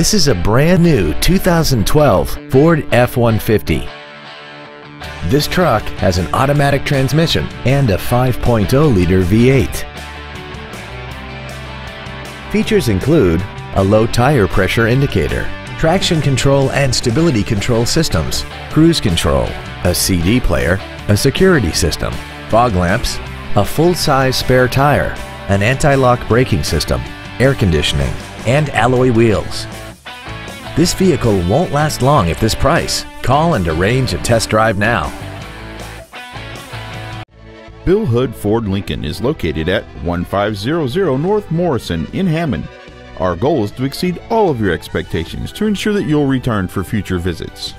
This is a brand new 2012 Ford F-150. This truck has an automatic transmission and a 5.0-liter V8. Features include a low tire pressure indicator, traction control and stability control systems, cruise control, a CD player, a security system, fog lamps, a full-size spare tire, an anti-lock braking system, air conditioning, and alloy wheels. This vehicle won't last long at this price. Call and arrange a test drive now. Bill Hood Ford Lincoln is located at 1500 North Morrison in Hammond. Our goal is to exceed all of your expectations to ensure that you'll return for future visits.